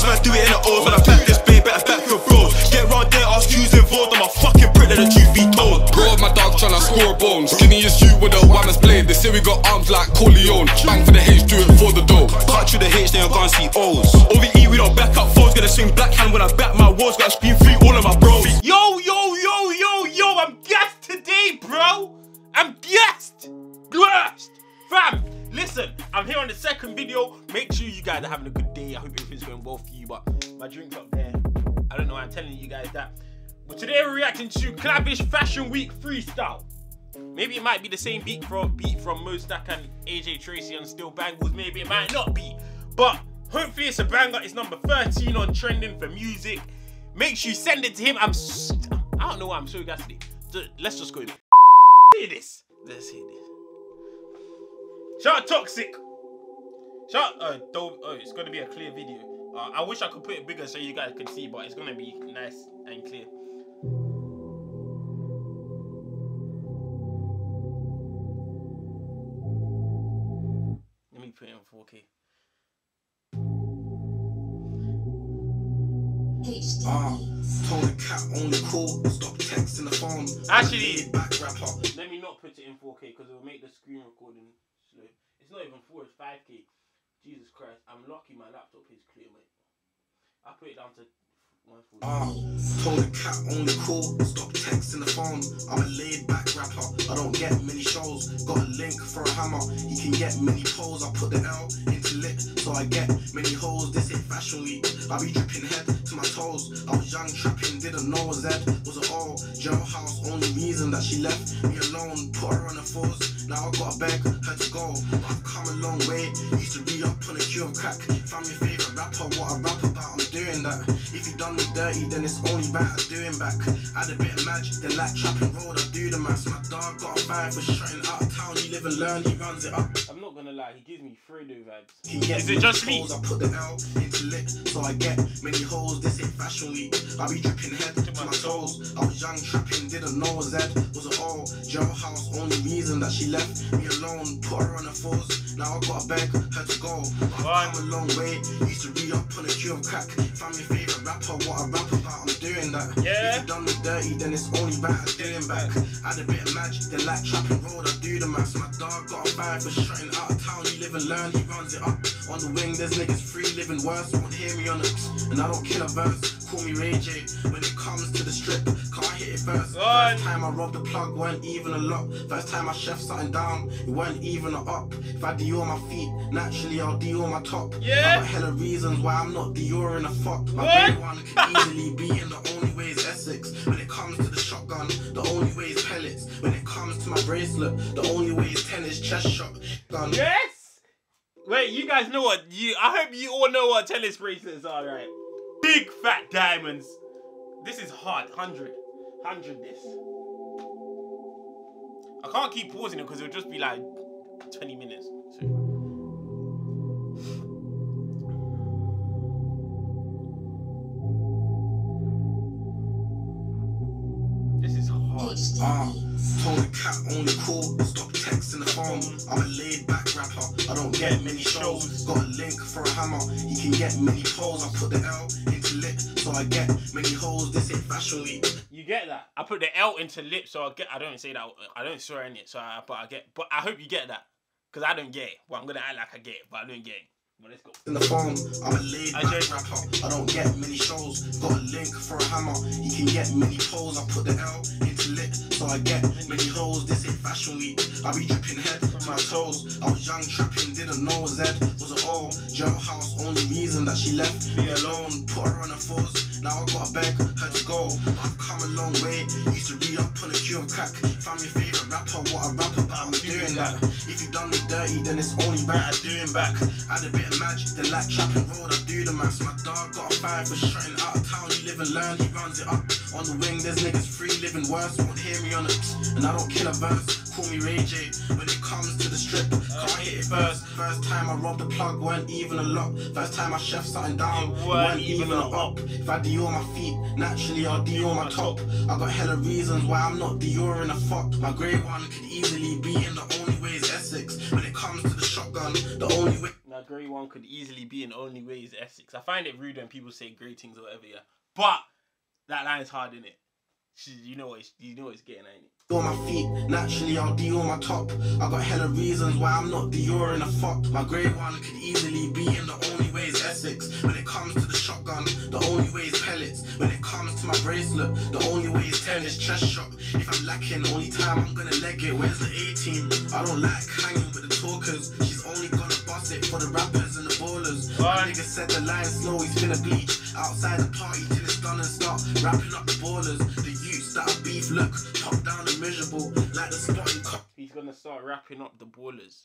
Most man do it in the O's. When I back this babe, better back your bros. Get round there, ask who's involved. I'm a fucking prick, let the truth be told. Bro, my dog tryna score bones. Skinny is you with the whammers blade. They say we got arms like Corleone. Bang for the H, do it for the dough. Cut through the H, then you're gonna see O's. OVE, we don't back up foes. Gonna swing black hand when I back my walls. Gotta scream free all of my bros. Yo, yo, yo, yo, yo, I'm gassed today, bro. I'm gassed. Gassed. Fam, listen, I'm here on the second video. Make sure you guys are having a good day. I hope everything's going well for you, but my drink's up there. I don't know why I'm telling you guys that. But today we're reacting to Clavish Fashion Week Freestyle. Maybe it might be the same beat from beat from Mo Stack and AJ Tracey and Steel Banglez. Maybe it might not be. But hopefully it's a banger. It's number 13 on trending for music. Make sure you send it to him. I'm I don't know why I'm so gassy. Let's just go. Hear this. Let's hear this. Shout out Toxic. Shout out, uh, oh, it's gonna be a clear video. Uh, I wish I could put it bigger so you guys could see, but it's gonna be nice and clear. Let me put it in 4K. Uh, told the cat only call, stop texting the phone. Actually, back rapper. let me not put it in 4K because it will make the screen recording slow. It's not even 4, it's 5K. Jesus Christ, I'm lucky my laptop is clear, mate. I put it down to uh, told the cat on the call, stop texting the phone. I'm a laid back rapper, I don't get many shows. Got a link for a hammer, he can get many pose. I put the L into lit, so I get many holes. This ain't fashion week, I be dripping head to my toes. I was young trapping, didn't know Z was an all. Jailhouse, only reason that she left shutting out of town. He live and learn, he runs it up. I'm not gonna lie, he gives me Fredo vibes. Is it just me? I put the L into lit, so I get many holes. This ain't fashion week. I be dripping head to my toes. I was young trapping, didn't know Z was an all. Jailhouse, only reason that she left me alone. Put her on a force, now I gotta beg her to go. I've come a long way, used to be up on a queue of crack. Found my favorite rapper, what I rap about, I'm doing that. Yeah. If you done me dirty, then it's only right I'm doing back. Had a bit of magic, then like trapping road, I do the maths. My dog got a fire for shutting out of town. He live and learn, he runs it up. On the wing, there's niggas free living worse. Won't hear me on it, and I don't kill a verse. Call me Ray J. When it comes to the strip, can't hit it first. First time I robbed the plug, weren't even a lot. First time I chef something down, it weren't even a up. If I Dior my feet, naturally I'll Dior my top. Yeah. I got hella reasons why I'm not Dior in a fuck. My What? big one could easily be in the only way is Essex. When it comes to the shotgun, the only way is pellets. When it comes to my bracelet, the only way is tennis chest shot. Gun. Yes! Wait, you guys know what you I hope you all know what tennis bracelets are, right? Big fat diamonds. This is hard. 100. 100 this. I can't keep pausing it because it'll just be like 20 minutes. So. This is hard. Told the cat only call, stop texting the phone. I'm a laid back rapper, I don't get many shows. Got a link for a hammer, he can get many pose. I put the L into lit, so I get many holes. This ain't fashion week. You get that? I put the L into lip, so I get. I don't say that. I don't swear in it, so I, but I get. But I hope you get that, cause I don't get it. Well, I'm gonna act like I get it, but I don't get it. Let's go. In the phone, I'm a laid back rapper. I don't get many shows. Got a link for a hammer. He can get many pose. I put the L lit, so I get many holes. This ain't fashion week. I be dripping head my toes. I was young trapping, didn't know Z was an all. Jailhouse, only reason that she left me alone. Put her on a force. Now I gotta beg her to go. I've come a long way. Used to be up on a queue of crack. Found my favorite rapper, what I rap about. I'm doing that. If you done me dirty, then it's only right I'm doing back. Had a bit of magic, then like trapping road, I do the maths. My dog got a fire for shutting out of town. He live and learn, he runs it up. On the wing, there's niggas free living worse. Won't hear me on it, and I don't kill a verse. Call me Ray J. When it comes to the strip, can't it first. First time I robbed the plug, weren't even a lot. First time I chef something down, weren't weren't even a up. If I Dior my feet, naturally I'll Dior my top. I got hella reasons why I'm not Dior in a fuck. My grey one could easily be in the only way is Essex. When it comes to the shotgun, the only way. Now Grey One could easily be in the Only is Essex. I find it rude when people say great things or whatever, yeah. But that line's hard, in it? You know what you know what it's getting, ain't it? on my feet. Naturally, I'll D on my top. I got hella reasons why I'm not Dior in a fuck. My grey one could easily be in the only way is Essex. When it comes to the shotgun, the only way is pellets. When it comes to my bracelet, the only way is tennis chest shot. If I'm lacking, only time I'm gonna leg it. Where's the 18? I don't like hanging with the talkers. She's only gonna bust it for the rappers and the ballers. My nigga said the line slow, he's bleach. Outside the party till it's done and start wrapping up the ballers. The youths that are beef look top down and miserable like the spotting cup. He's gonna start wrapping up the ballers.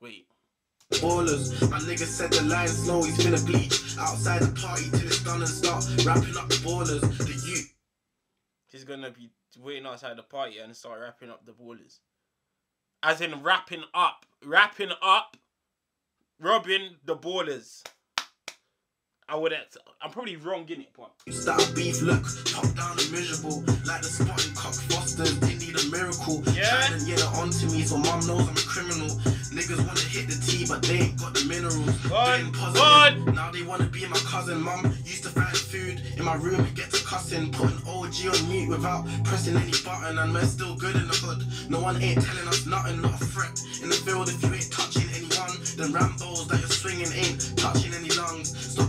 Wait. Ballers, my nigga said the line slow, he's finna bleach. Outside the party till it's done and start wrapping up the ballers. The youth. He's gonna be waiting outside the party and start wrapping up the ballers. As in wrapping up. Wrapping up. Robbing the ballers. I would have. I'm probably wrong in it, but. Start beef look top down and miserable like the spotting cock fosters. They need a miracle. Yeah. To get it onto me so mom knows I'm a criminal. Niggas wanna hit the T but they ain't got the minerals. God. God. Now they wanna be my cousin. Mum used to find food in my room and get to cussing. Putting OG on mute without pressing any button and we're still good in the hood. No one ain't telling us nothing, not a threat. In the field if you ain't touching anyone, then Rambos that you're swinging ain't touching any lungs. Stop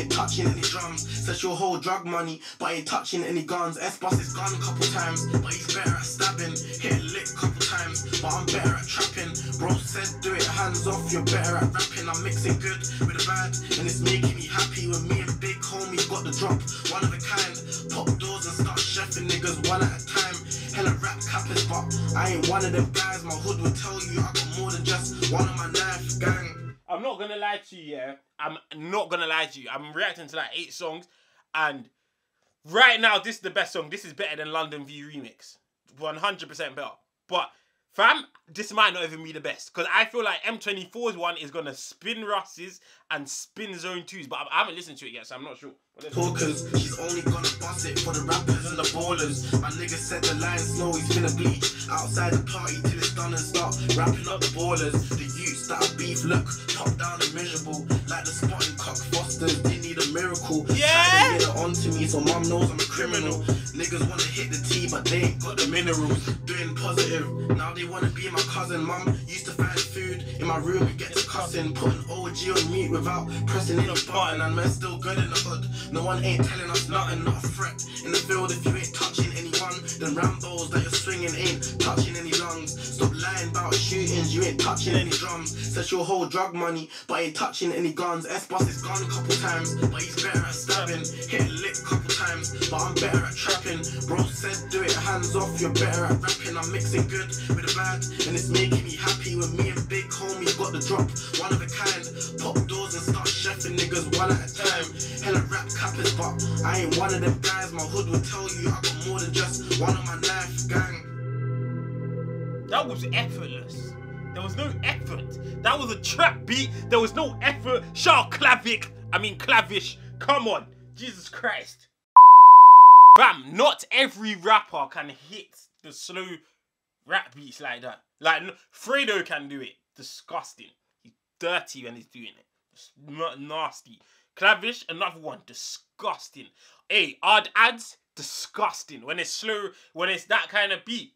ain't touching any drums. Says your whole drug money, but ain't touching any guns. S bus is gone a couple times, but he's better at stabbing. Hit a lick couple times, but I'm better at trapping. Bro said do it hands off, you're better at rapping. I'm mixing good with the bad, and it's making me happy when me and Big Homie got the drop. One of a kind, pop doors and start chefing niggas one at a time. Hella rap cappers, but I ain't one of them guys. My hood will tell you I got more than just one of my lie to you, yeah. I'm not gonna lie to you. I'm reacting to like eight songs, and right now this is the best song. This is better than London View Remix, 100% better. But fam, this might not even be the best because I feel like M24's one is gonna spin Russ's and spin Zone 2's, but I haven't listened to it yet, so I'm not sure. Talkers, she's only gonna bust it for the rappers and the ballers. My nigga said the line slow, he's finna bleach. Outside the party till it's done and start wrapping up the ballers. The youths that beef look top down and miserable. Like the spotting cock fosters, they need a miracle. Yeah. Get it onto me so mom knows I'm a criminal. Niggas wanna hit the T, but they ain't got the minerals. Doing positive, now they wanna be my cousin. Mum used to find food in my room and get to cussing. Putting OG on mute without pressing any button, and we're still good in the hood. No one ain't telling us nothing, not a threat. In the field, if you ain't touching anyone, then Rambos that you're swinging ain't touching any lungs. Stop lying about shootings, you ain't touching any drums. Says your whole drug money, but ain't touching any guns. S bus is gone a couple times, but he's better at stabbing. Hit a lick couple times, but I'm better at trapping. Bro said do it hands off, you're better at rapping. I'm mixing good with the bad, and it's making me happy when me and Big Homie got the drop. One of a kind, pop doors and start chefing niggas one at a time. Hella but I ain't one of them guys. My hood will tell you I got more than just one of my knife gang. That was effortless. There was no effort. That was a trap beat. There was no effort. Shout Clavic. I mean Clavish. Come on. Jesus Christ. Bam, not every rapper can hit the slow rap beats like that. Like Fredo can do it. Disgusting. He's dirty when he's doing it. It's nasty. Clavish, another one. Disgusting. Hey, odd ads. Disgusting. When it's slow, when it's that kind of beat.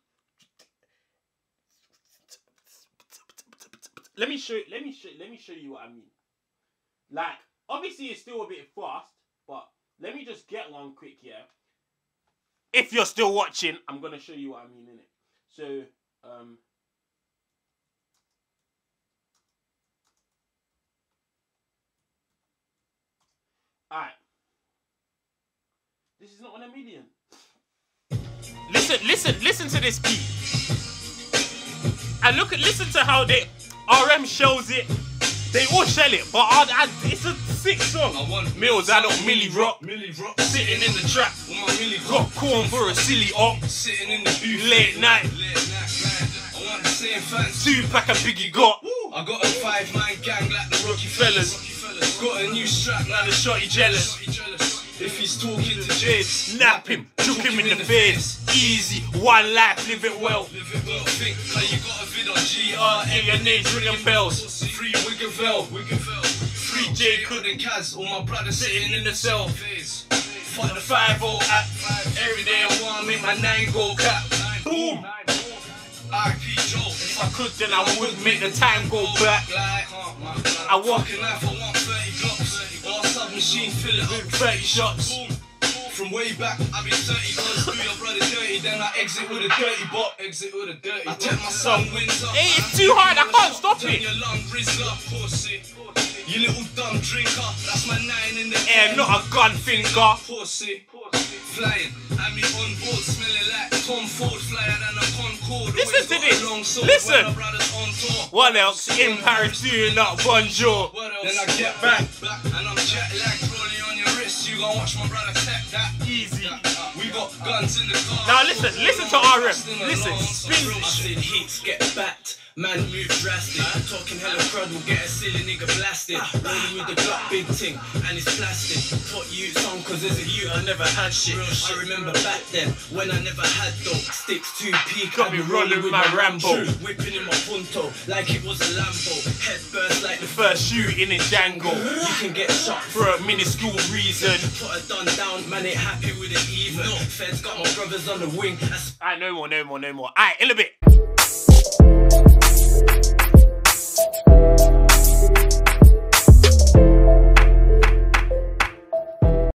Let me show. Let me show. Let me show you what I mean. Like, obviously, it's still a bit fast, but let me just get one quick here. If you're still watching, I'm gonna show you what I mean in it. So, um. Alright. This is not on a million. Listen, listen, listen to this beat. And look at, listen to how they, RM shows it. They all shell it, but I, I, it's a sick song. I want Mills, I don't Millie Rock. Millie Rock. Sitting in the trap. With my Millie Got corn for a silly op. Sitting in the booth. Late night. Late night, man. I want the same fans. Two pack of Biggie got. I got a five man gang like the Rocky Fellas. Rocky Got a new strap Now the shorty jealous. Jealous. If he's talking to Jade, Jade, snap him, juke him in the face. Easy, one life, live it well. Live it well, think like you got a vid on GR. A and A's ringing bells. Free Wiggerville, Wiggerville. Free J Hood and Kaz, all my brothers sitting in the cell. Fight the 5 0 at every day I wanna make my 9 go cap. Boom. Joe. If I could, then I would make the time go back. I walk in life, I want 30 blocks. Submachine, fill it up. 30 shots. Boom. From way back, I be 30 guns, do your brother dirty, then I exit with a dirty bot. Exit with a dirty I take my son wins up. Hey, it's too hard, I can't stop it. your lung rizzler, pussy. You little dumb drinker, that's my nine in the Air, not a gun finger. Pussy. Flying, I me on board, smelling like Tom Ford, Listen to this. Listen. when my brothers on tour. What else? In Paris, doing that bonjour. Then I get back, back and I'm jet lagged, rolling on your wrist. You gon' watch my brother tech that. Easy. We got guns in the car. Now listen, listen to RM. Listen, spin. I said heats get backed. Man move drastic. Talking hella crowd will get a silly nigga blasted. Rolling with the Glock big ting and it's plastic. Put you on cause as a you I never had shit. I remember back then when I never had dope. Sticks to peak. Got me rolling with my Rambo. Whipping in my punto like it was a Lambo. Head burst like the First shooting in Django. You can get shot For a minuscule reason. Put a done down, man ain't happy with it even. No. Feds got my brothers on the wing. Alright, no more, no more, no more. Alright, in a bit.